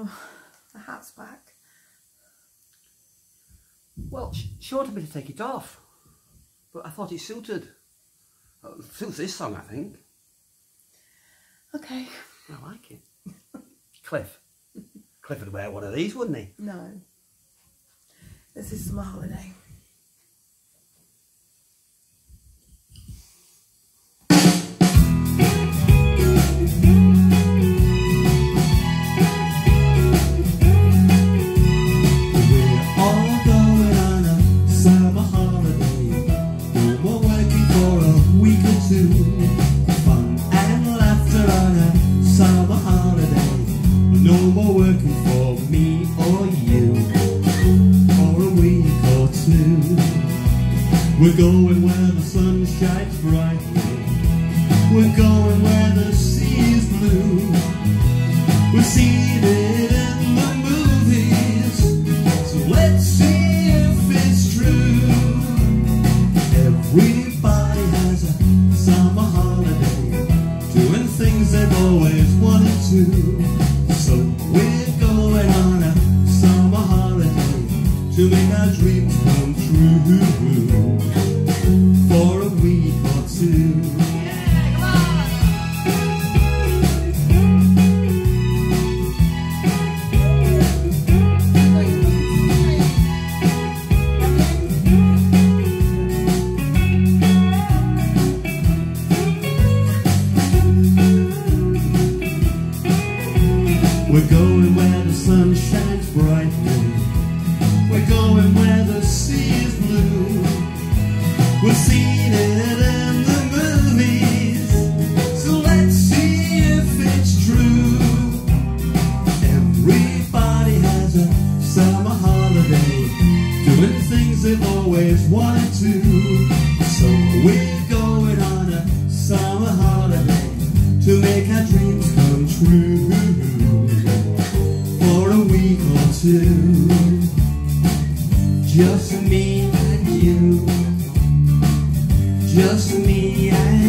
Oh, the hat's back. Well, she, wanted me to take it off, but I thought it suited. Uh, suits this song, I think. Okay. I like it. Cliff. Cliff would wear one of these, wouldn't he? No. This is summer holiday. Two. Fun and laughter on a summer holiday. No more working for me or you for a week or two. We're going where the sun shines brightly. We're going where the sea is blue. We're seen wanted to. So we're going on a summer holiday to make our dreams come true We've seen it in the movies, so let's see if it's true. Everybody has a summer holiday, doing things they've always wanted to. So we're going on a summer holiday to make our dreams come true for a week or two. Just me just me and